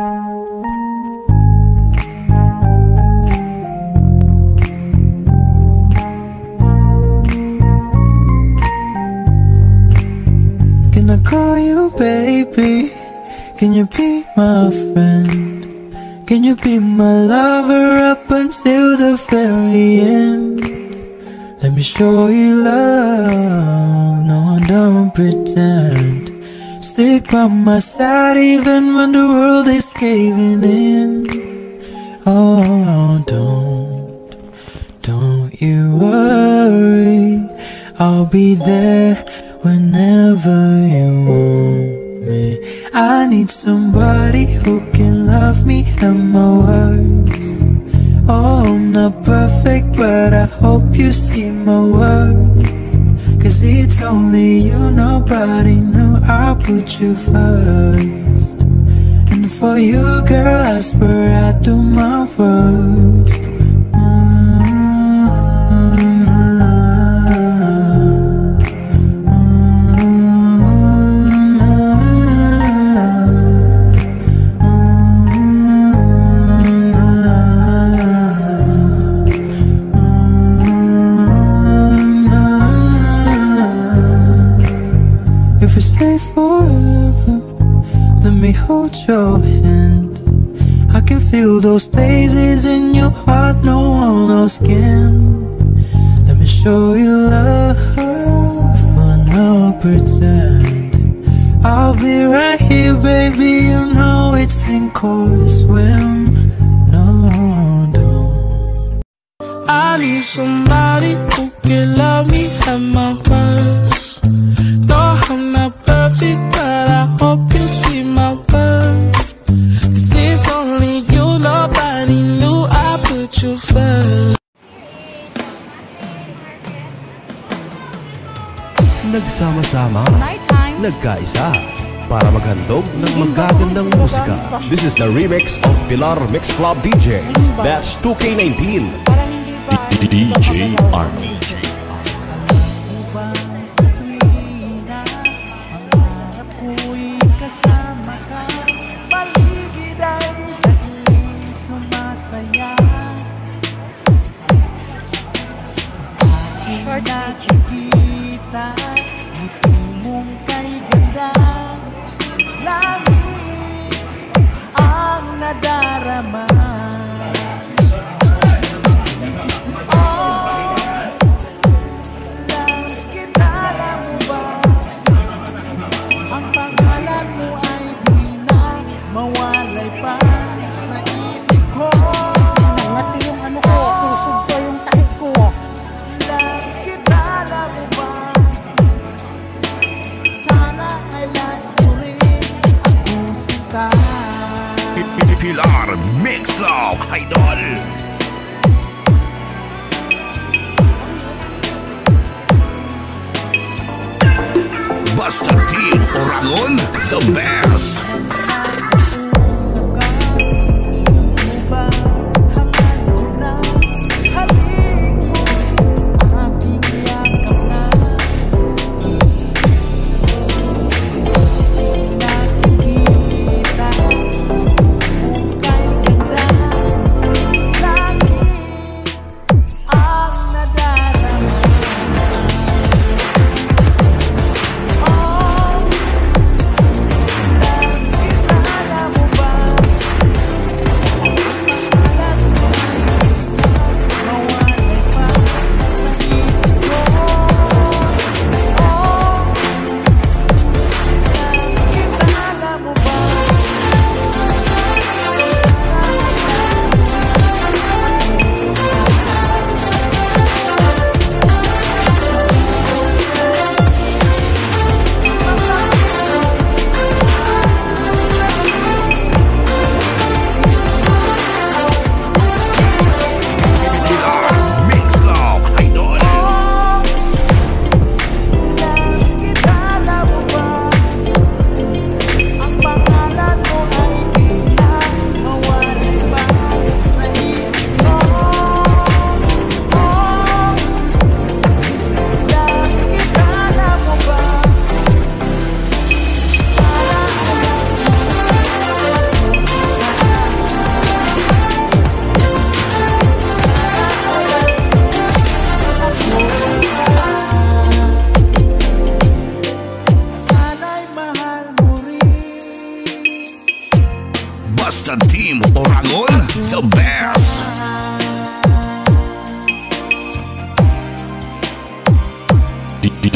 Can I call you baby? Can you be my friend? Can you be my lover up until the very end? Let me show you love, no I don't pretend Stick by my side even when the world is caving in. Oh, don't, don't you worry. I'll be there whenever you want me. I need somebody who can love me at my worst. Oh, I'm not perfect, but I hope you see my worth Cause it's only you, nobody new I put you first. And for you, girl, I swear I do my worst stay forever, let me hold your hand. I can feel those places in your heart no one else can. Let me show you love, no pretend. I'll be right here, baby. You know it's sink or swim. No, don't. I need somebody who can love me at my Nighttime. nagkaisa para maghandog ng magagandang musika. This is the remix of Pilar Mix Club DJs. That's 2K19. Parang hindi ba? DJ Army. Upang nadarama في الارض ميكس لوك هيدول Buster T, Oragon, the best.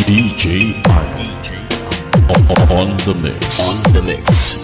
DJ on the mix. On the mix.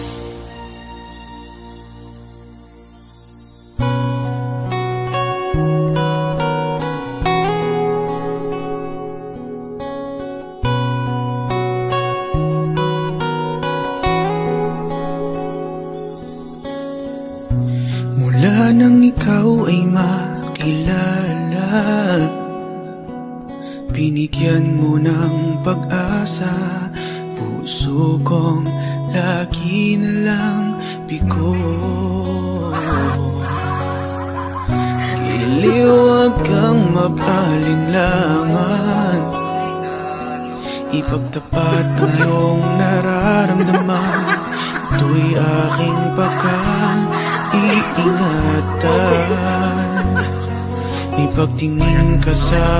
Binigyan mo ng pag-asa Puso kong lagi na lang bigo Giliw wag kang mag-alinlangan Ipagtapat ang iyong nararamdaman. Ito'y aking pagka-iingatan Ipagtingin ka sa